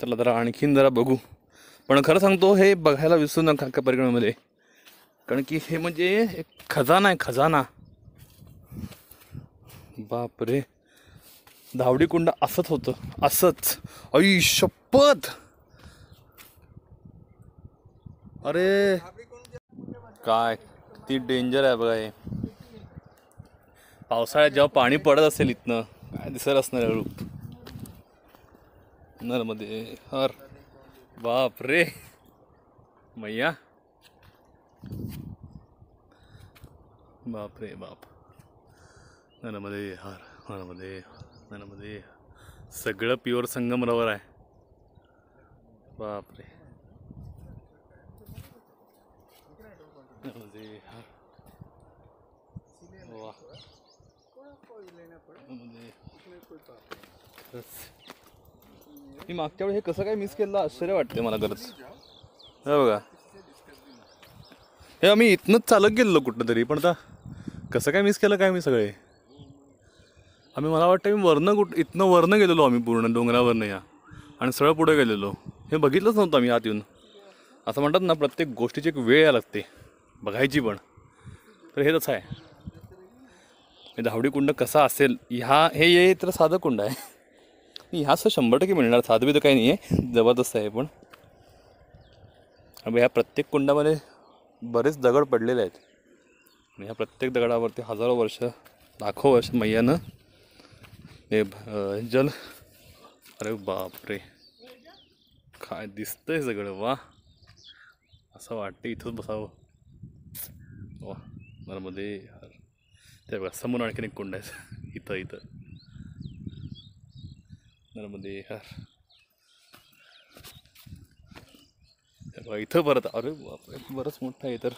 चला जरा आणखीन जरा बघू. पण खरं सांगतो हे बघायला विसरू नका का परिक्रमेमध्ये कारण की हे म्हणजे एक खजाना आहे खजाना. बापरे. धावडी कुंड असंच होतं. असंच आई शपथ अरे. काय किती डेंजर आहे बघा हे. पावसाळ्यात जेव्हा पाणी पडत असेल इथनं काय दिसत असणार रूप. नर्मदे हर बाप रे. मैया. बाप रे बाप. नर्मदे हर नर्मदे नर्मदे सगळं प्युअर संगमरवर आहे. बाप रे. नर्मदे हर. वा नर्मदे खरंच मी मागच्या वेळी हे कसं काय मिस केलं? आश्चर्य वाटते मला खरंच. हे बघा. हे आम्ही इथनंच चालत गेलो कुठं तरी पण आता कसं काय मिस केलं काय मी सगळे? आम्ही मला वाटतं मी वरनं कुठ इथनं वरनं गेलेलो आम्ही पूर्ण डोंगरावरनं या. आणि सरळ पुढे गेलेलो. हे बघितलंच नव्हतं आम्ही आत येऊन. असं म्हणतात ना प्रत्येक गोष्टीची एक वेळ यायला लागते. बघायची पण. तर हे तसं आहे. हे धावडी कुंड कसा असेल ह्या हे ये तर साधं कुंड आहे. ह्या असं शंभर टक्के मिळणार. साधवी तर काही नाही आहे जबरदस्त आहे पण. ह्या प्रत्येक कुंडामध्ये बरेच दगड पडलेले आहेत. आणि ह्या प्रत्येक दगडावरती हजारो वर्ष लाखो वर्ष मैयानं हे जल. अरे बापरे. काय दिसतंय सगळं वा. असं वाटतं इथंच बसावं. वा नर्मदे त्या ते बघा समोर आणखीन एक कुंड आहे. इथं इथं. नर्मदे हर. बघा इथं परत अरे बापरे बरंच मोठं आहे तर.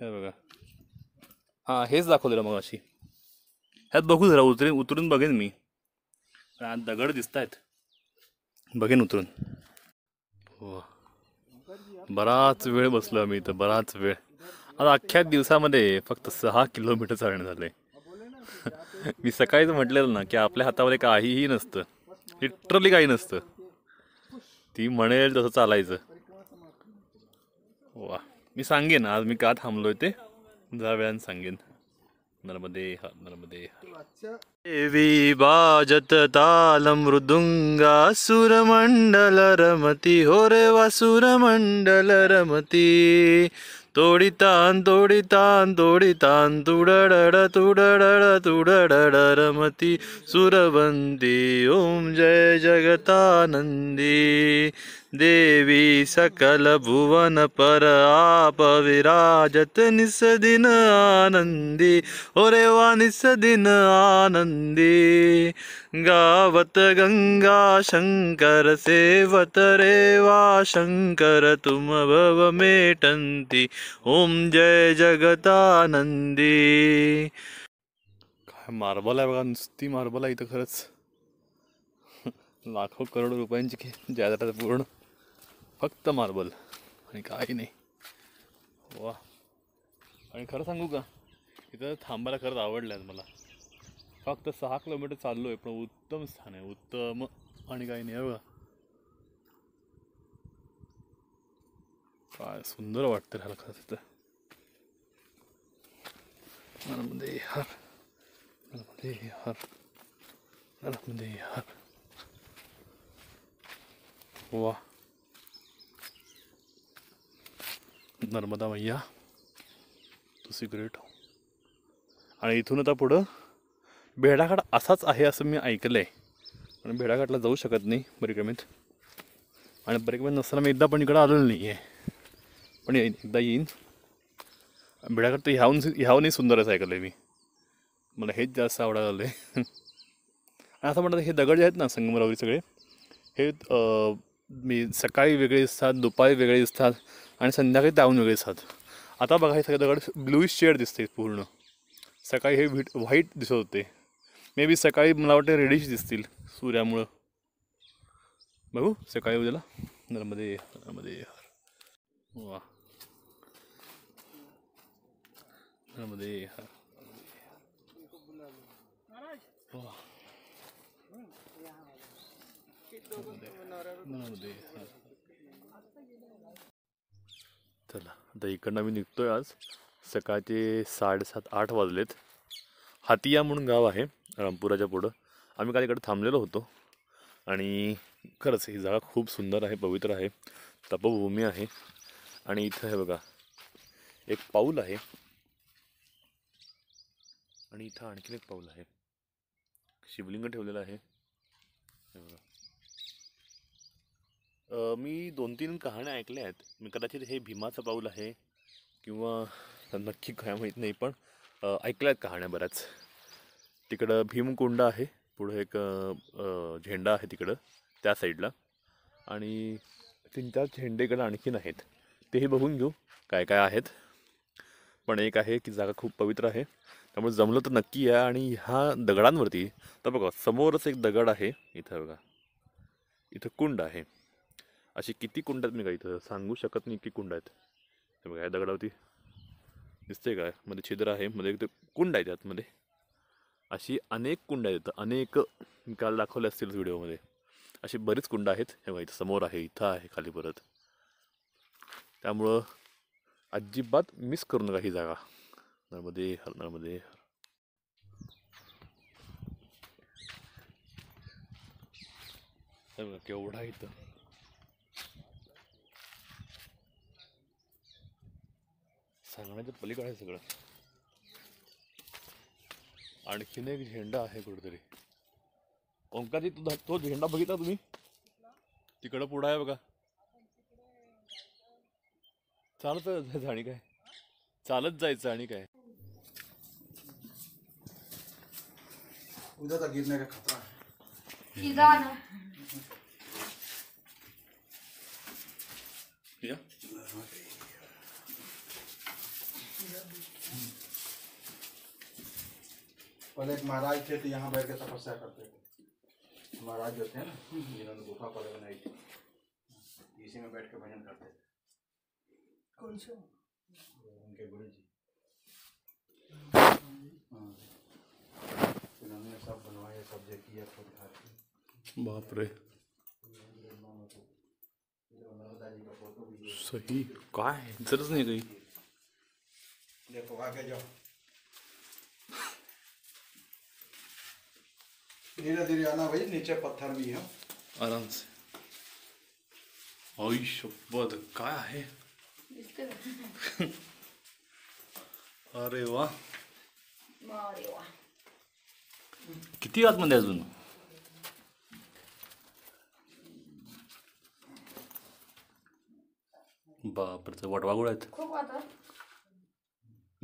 हे बघा. हां हेच दाखवलेलं मग अशी ह्यात बघू जरा उतरेन उतरून बघेन मी. पण आज दगड दिसत आहेत बघेन उतरून. हो. बराच वेळ बसलो आम्ही इथं बराच वेळ. आज अख्ख्या दिवसामध्ये फक्त सहा किलोमीटर चालणं आहे मी सकाळीच म्हटलेलं ना की आपल्या हातामध्ये काहीही नसतं. लिटरली काही नसतं. ती म्हणेल तसं चालायचं. वा मी सांगेन आज मी का थांबलोय ते? जरा वेळानं सांगेन. नर्मदे हा नर्मदे देवी बाजत ताल मृदुंगा सुरमंडल रमती हो रे वा सुरमंडल रमती. तोडितान तोडितान तोडितान तुडडड तुडडड तुडडड रमती सुरबंदी. ओम जय जगतानंदी. देवी सकल भुवन पर आप विराजत निस दिन आनंदी। ओरे वा निस दिन आनंदी। गावत गंगा शंकर सेवत रे वा शंकर तुम भव मेटंती। ओम जय जगतानंदी। काय मार्बल आहे बघा नुसती मार्बल आहे इथं खरंच. लाखो करोड रुपयांची जाहिरात पूर्ण. फक्त मार्बल. आणि काही नाही. वा. आणि खरं सांगू का? इथं थांबायला खरंच आवडलं आहे मला. फक्त सहा किलोमीटर चाललो आहे पण उत्तम स्थान आहे. उत्तम आणि काही नाही बघा. काय सुंदर वाटतं ह्याला खरंच इथं नर्मदे हर. नर्मदे हर. नर्मदे हर. वा. नर्मदा मैया तुसी ग्रेट आणि इथून आता पुढं भेडाघाट असाच आहे असं मी ऐकलं आहे पण भेडाघाटला जाऊ शकत नाही परिक्रमेत. आणि परिक्रमेत नसताना मी एकदा पण इकडं आलेलो नाही आहे पण एकदा येईन. भेडाघाट तर ह्याहून ह्याहूनही सुंदरच ऐकलं आहे मी. मला हेच जास्त आवडायला आलं आहे आणि असं म्हणतात हे दगड जे आहेत ना संगमरावरी सगळे हे मी सकाळी वेगळे दिसतात दुपारी वेगळे दिसतात आणि संध्याकाळी त्याहून वेगळे दिसतात आता बघा हे सगळे दगड ब्लूइश शेड दिसते पूर्ण. सकाळी हे व्हिट व्हाईट दिसत होते. मे बी सकाळी मला वाटतं रेडिश दिसतील सूर्यामुळं. बघू सकाळी उद्याला. नर्मदे नर्मदे हर. वा. नर्मदे हर. वा. मनामध्ये हा. चला आता इकडनं आम्ही निघतोय आज. सकाळचे साडेसात आठ वाजलेत. हातिया म्हणून गाव आहे रामपुराच्या पुढं. आम्ही काल इकडे थांबलेलो होतो. आणि खरंच ही जागा खूप सुंदर आहे पवित्र आहे तपभूमी आहे. आणि इथं हे बघा एक पाऊल आहे. आणि इथं आणखीन एक पाऊल आहे. शिवलिंग ठेवलेलं आहे. हे बघा. मी दोन तीन कहाण्या ऐकल्या आहेत. मी कदाचित हे भीमाचं पाऊल आहे किंवा नक्की काय माहीत नाही पण ऐकल्या आहेत कहाण्या बऱ्याच. तिकडं भीमकुंड आहे. पुढं एक झेंडा आहे तिकडं त्या साईडला. आणि तीन चार झेंडेकडं आणखीन आहेत. तेही बघून घेऊ काय काय आहेत. पण एक आहे की जागा खूप पवित्र आहे. त्यामुळे जमलं तर नक्की या आणि ह्या दगडांवरती तर बघा समोरच एक दगड आहे. इथं बघा. इथं कुंड आहे. अशी किती कुंड आहेत मी काय इथं सांगू शकत नाही की कुंड आहेत. हे बघा या दगडावरती दिसते काय मध्ये छिद्र आहे मध्ये एक ते कुंड आहे त्यातमध्ये अशी अनेक कुंड आहेत. अनेक मी काल दाखवले असतील व्हिडिओमध्ये. अशी बरीच कुंड आहेत. हे बघा इथं समोर आहे इथं आहे खाली परत. त्यामुळं अजिबात मिस करू नका ही जागा. नर्मदे हर नर्मदे हर. बघा केवढा आहे इथं. सांगण्याच्या पलीकडे आहे सगळं. आणखीन एक झेंडा आहे कुठेतरी. ओंकारजी तू तो झेंडा बघितला तुम्ही? तिकडं पुढं आहे बघा. चालत जायचं आणि काय? चालत जायचं आणि काय? गिरने का खतरा पहले एक महाराज थे तो यहाँ बैठ के तपस्या करते थे। महाराज जो थे ना जिन्होंने गुफा पहले बनाई थी। इसी में बैठ के भजन करते थे। कौन से? उनके गुरु जी हाँ। इन्होंने सब बनवाए कब्जे किया खुद घर की बापरे नर्मदा जी का है। सही काय जरच काही देखो आगे जाओ धीरे धीरे आना भाई नीचे पत्थर भी है आराम से आई शपथ काय आहे अरे वा किती आतमध्ये अजून बापरे वटवागुळ आहेत खूप आता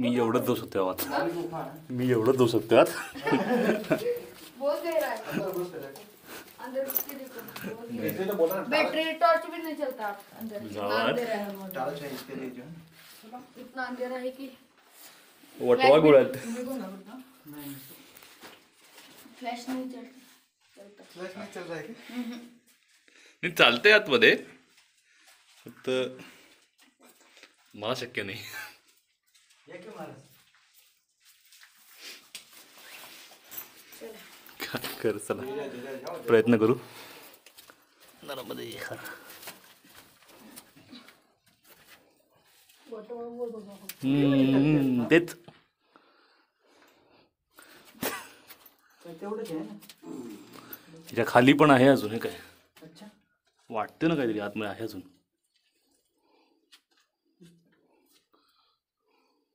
मी एवढंच जाऊ शकतो है मी एवढंच जाऊ शकतो आत. बहुत गहरा अंदर घुस के देखो अंदर उसके देखो बहुत गहरा इसलिए तो. बोल रहा बैटरी टॉर्च भी नहीं चलता. अंदर. इतना जाओ यार। अंधेरा है अंदर। टॉर्च है इसके लिए जो है इतना अंधेरा है कि वटवागुळ आहेत फ्लैश नहीं चलता चलता. फ्लैश नहीं चल रहा है क्या नाही चालतंय आतमध्ये. फक्त मला शक्य नाही. ये काय कर चला. प्रयत्न करू. हम्म, तेच. तेवढंच आहे ना? त्याच्याखाली पण आहे अजून हे काय? अच्छा. वाटते ना काहीतरी आतमध्ये आहे अजून.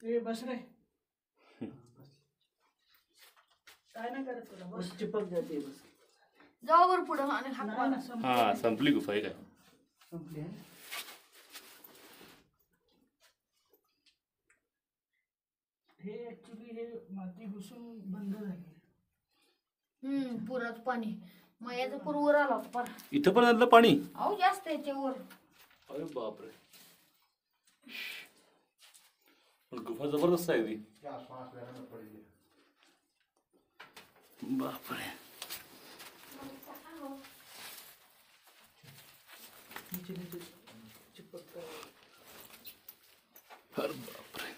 ये बस रे. काय नाही करत तुला बस. चिपक जाते बस. जाओ वर पुढं आणि हात नाही मारा. ना संपलं. हा संपली गुफा आहे काय? संपली आहे. हे ऍक्च्युली हे माती घुसून बंद झाली. हम्म पुरात पाणी. मयाचं पूर वर आला होता पार. इथं पण आलं पाणी? अहो जास्त आहे ते वर अरे बापरे पण गुफा जबरदस्त आहे ती क्या सांस लेने में पड़ी है? बापरे नीचे नीचे चिपकता है. अरे बापरे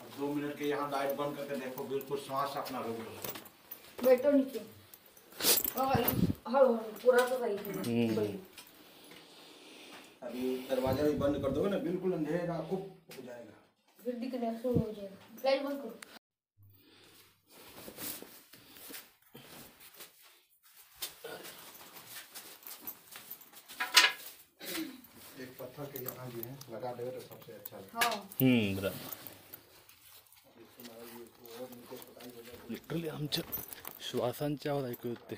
अब दो मिनट के यहाँ लाइट बंद करके देखो बिल्कुल सांस अपना रोक लो बैठो नीचे। हळूहळू पुराचं काही हम्म. अभी दरवाज़ा भी बंद कर दोगे ना बिल्कुल अंधेरा खूब हो जाएगा। फिर हो जाएगा। लाइट बंद करो। एक पत्थर के यहाँ है लगा देगा तो सबसे अच्छा है। हाँ। हम्म, बरोबर लिटरली आमच्या आवाज़ ऐकू येते।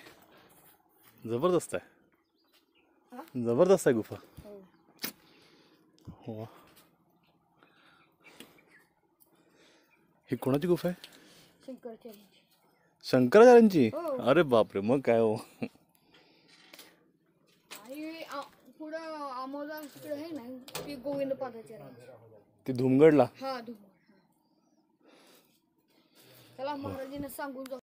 ज़बरदस्त आहे। ज़बरदस्त आहे गुफा। हो. ही कोणाची गुफा आहे? शंकराचार्य शंकराचार्यांची? अरे बापरे मग काय हो? आणि आ- पुढं तिकडे आहे ना ते गोविंद ती धुमगडला? हा त्याला महाराजांना सांगून जाऊ.